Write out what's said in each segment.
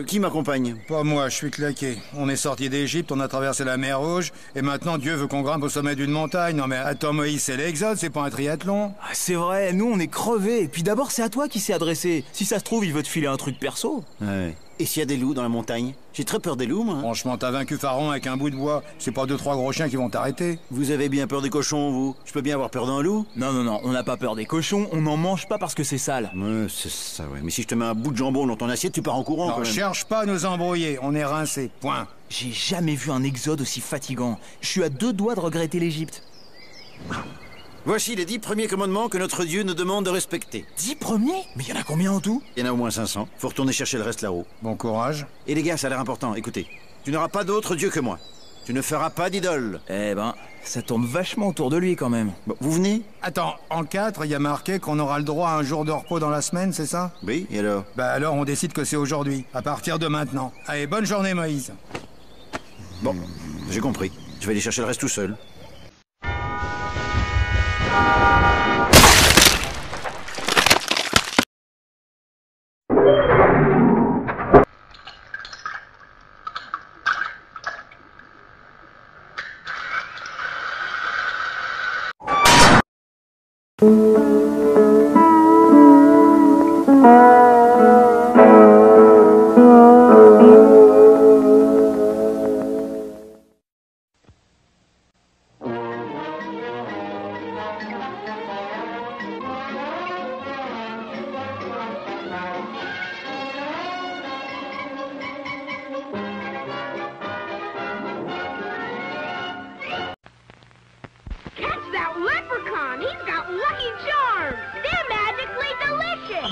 euh, qui m'accompagne? Pas moi, je suis claqué. On est sorti d'Égypte, on a traversé la mer Rouge, et maintenant Dieu veut qu'on grimpe au sommet d'une montagne. Non mais attends Moïse, c'est l'exode, c'est pas un triathlon? Ah, c'est vrai, nous on est crevés. Et puis d'abord, c'est à toi qui s'est adressé. Si ça se trouve, il veut te filer un truc perso. Ouais. Et s'il y a des loups dans la montagne? J'ai très peur des loups, moi. Franchement, t'as vaincu Pharaon avec un bout de bois. C'est pas deux, trois gros chiens qui vont t'arrêter. Vous avez bien peur des cochons, vous? Je peux bien avoir peur d'un loup? Non, non, non, on n'a pas peur des cochons, on n'en mange pas parce que c'est sale. Ouais, c'est ça, ouais. Mais si je te mets un bout de jambon dans ton assiette, tu pars en courant, Non, quand même. cherche pas à nous embrouiller, on est rincés. Point. J'ai jamais vu un exode aussi fatigant. Je suis à deux doigts de regretter l'Égypte. Voici les dix premiers commandements que notre Dieu nous demande de respecter. Dix premiers? Mais il y en a combien en tout? Il y en a au moins 500. Faut retourner chercher le reste là-haut. Bon courage. Et les gars, ça a l'air important, écoutez. Tu n'auras pas d'autre Dieu que moi. Tu ne feras pas d'idole. Eh ben, ça tourne vachement autour de lui quand même. Bon, vous venez? Attends, en 4, il y a marqué qu'on aura le droit à un jour de repos dans la semaine, c'est ça? Oui, et alors? Bah alors on décide que c'est aujourd'hui, à partir de maintenant. Allez, bonne journée Moïse. Bon, j'ai compris. Je vais aller chercher le reste tout seul. Catch leprechaun! He's got Lucky Charms! They're magically delicious!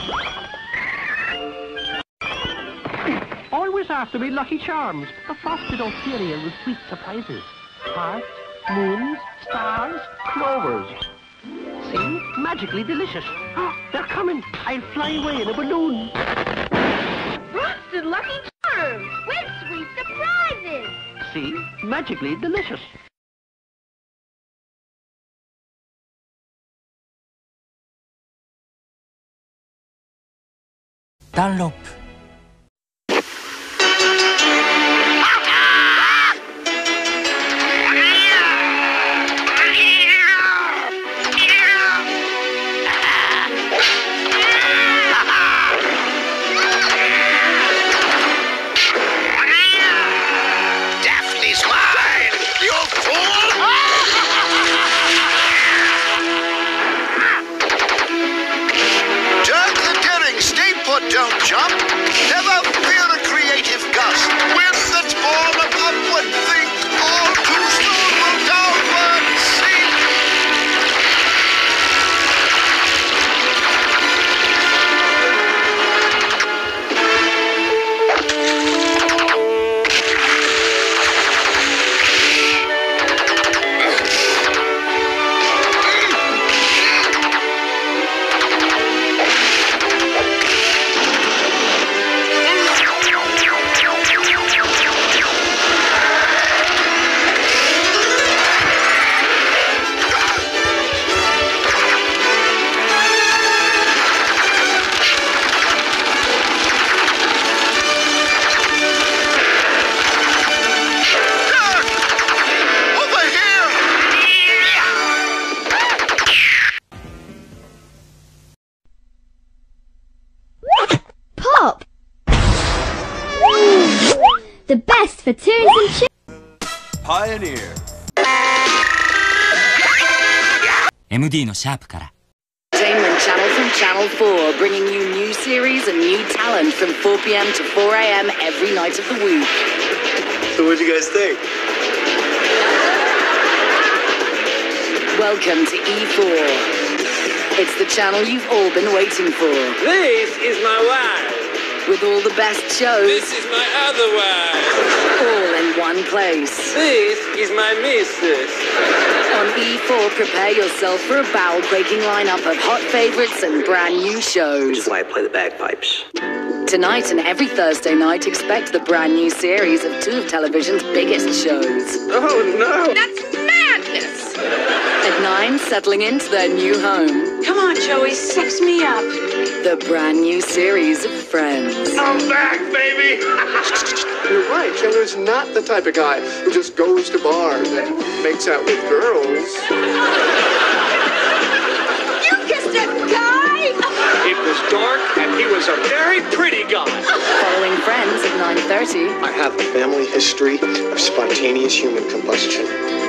Always after me Lucky Charms, a frosted cereal with sweet surprises. Hearts, moons, stars, clovers. See? Magically delicious. Oh, they're coming. I'll fly away in a balloon. Frosted Lucky Charms! With sweet surprises! See? Magically delicious. Dunlop. The best for tunes and tunes. Pioneer. MD のシャープから Entertainment channel from Channel 4, bringing you new series and new talent from 4 p.m. to 4 a.m. every night of the week. So what'd you guys think? Welcome to E4. It's the channel you've all been waiting for. This is my wife. with all the best shows. This is my other wife. All in one place. This is my missus. On E4, prepare yourself for a barrel-breaking lineup of hot favorites and brand new shows. Which is why I play the bagpipes. Tonight and every Thursday night, expect the brand new series of two of television's biggest shows. Oh no! That's madness! At 9, settling into their new home. Come on, Joey, sex me up. The brand new series of Friends. I'm back, baby! You're right. Chandler's not the type of guy who just goes to bars and makes out with girls. dark, and he was a very pretty guy. Following Friends at 9.30. I have a family history of spontaneous human combustion.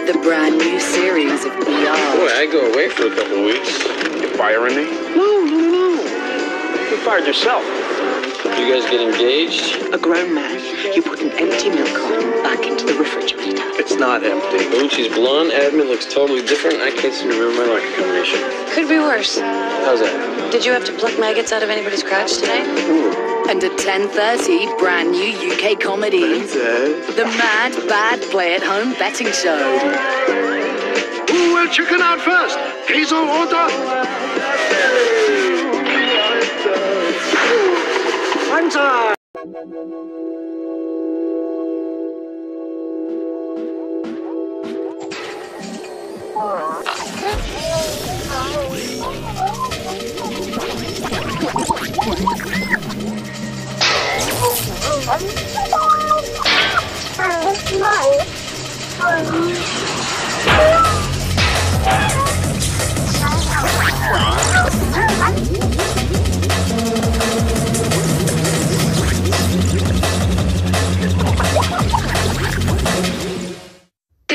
The brand new series of ER. Boy, I go away for a couple of weeks. You're firing me? No, no, no, no. You fired yourself. You guys get engaged? A grown man, you put an empty milk carton back into the refrigerator. It's not empty. Ooh, she's blonde. Admin looks totally different. I can't seem to remember my life combination. Could be worse. How's that? Did you have to pluck maggots out of anybody's crotch today? And at 10.30, brand new UK comedy. The Mad Bad Play at Home betting show. Who will chicken out first? Hazel or order? Hunter!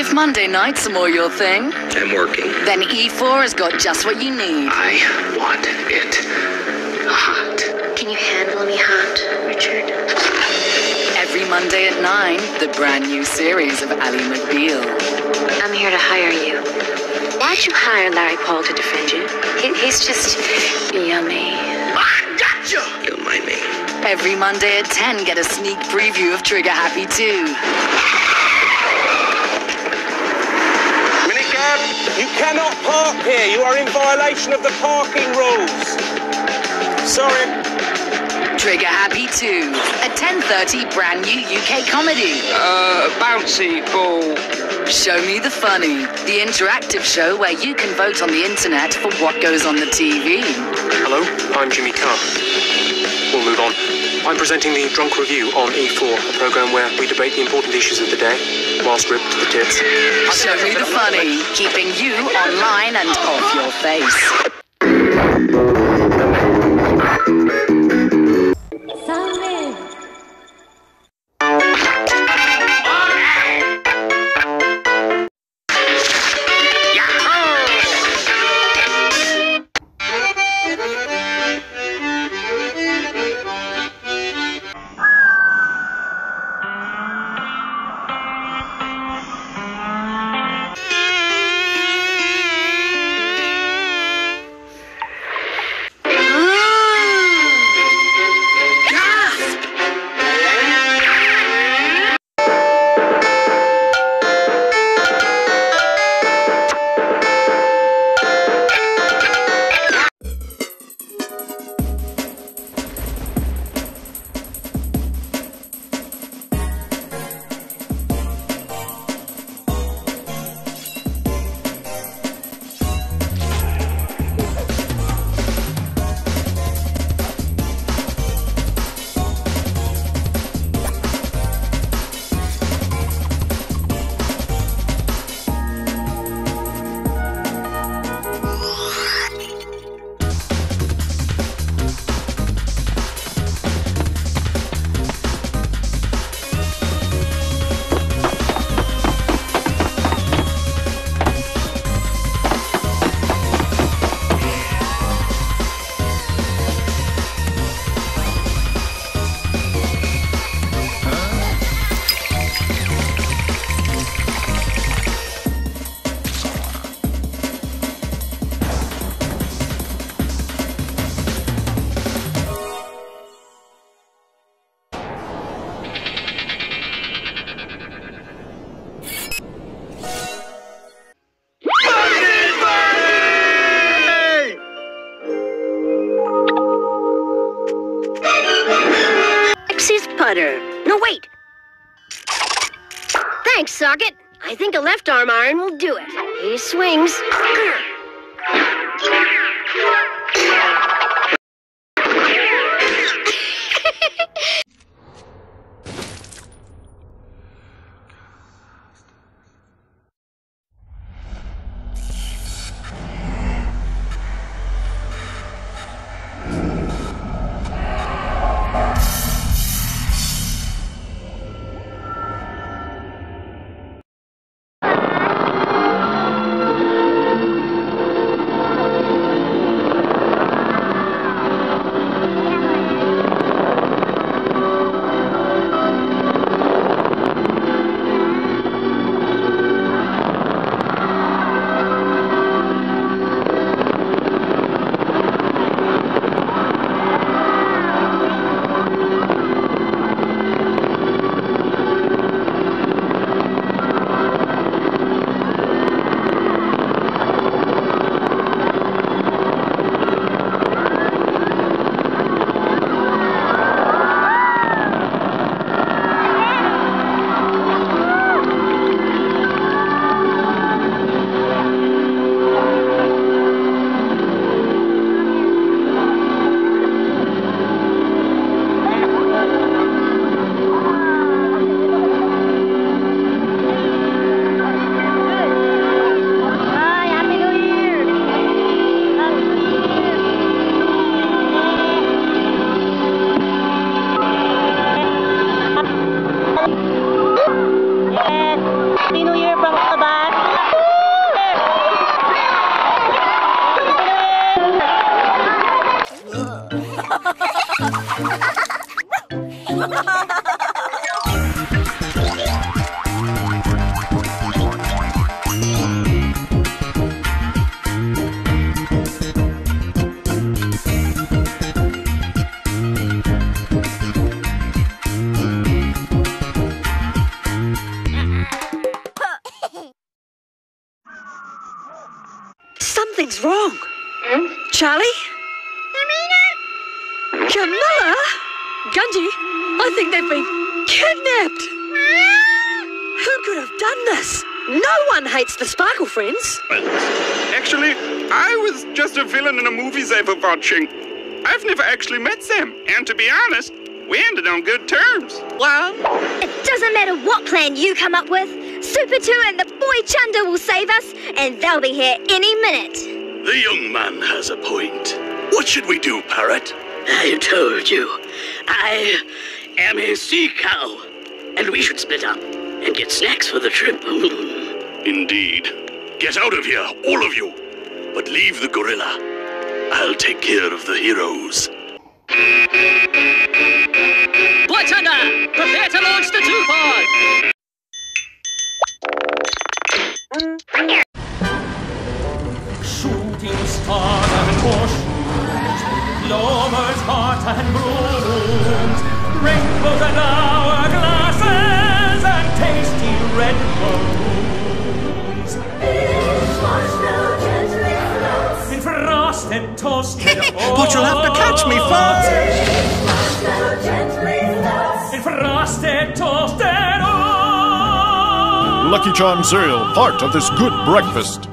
If Monday nights are more your thing, I'm working. then E4 has got just what you need. I want it hot. Can you handle me hot, Richard? Every Monday at 9, the brand new series of Ally McBeal. I'm here to hire you. Why'd you hire Larry Paul to defend you? He, he's just yummy. I gotcha! Don't mind me. Every Monday at 10, get a sneak preview of Trigger Happy 2. You cannot park here. You are in violation of the parking rules. Sorry. Trigger Happy 2. a 10.30, brand new UK comedy. Uh, bouncy ball. Show Me the Funny, the interactive show where you can vote on the internet for what goes on the TV. Hello, I'm Jimmy Carr. We'll move on. I'm presenting the Drunk Review on E4, a program where we debate the important issues of the day whilst ripped to the tits. Show Me the Funny, keeping you online and off your face. No, wait. Thanks, Socket. I think a left arm iron will do it. He swings. Something's wrong. Hmm? Charlie? Camilla? Gunji, I think they've been kidnapped. Ah! Who could have done this? No one hates the Sparkle Friends. Actually, I was just a villain in a movie they were watching. I've never actually met them, and to be honest, we ended on good terms. Well, It doesn't matter what plan you come up with. Super 2 and the boy Chunder will save us, and they'll be here any minute. The young man has a point. What should we do, Parrot? I told you. I am a sea cow. And we should split up and get snacks for the trip. Indeed. Get out of here, all of you. But leave the gorilla. I'll take care of the heroes. Boy prepare to launch the two-pod! Frosted, toasted But you'll have to catch me oh. first. In frosted, toasted. Lucky Charm cereal, part of this good breakfast.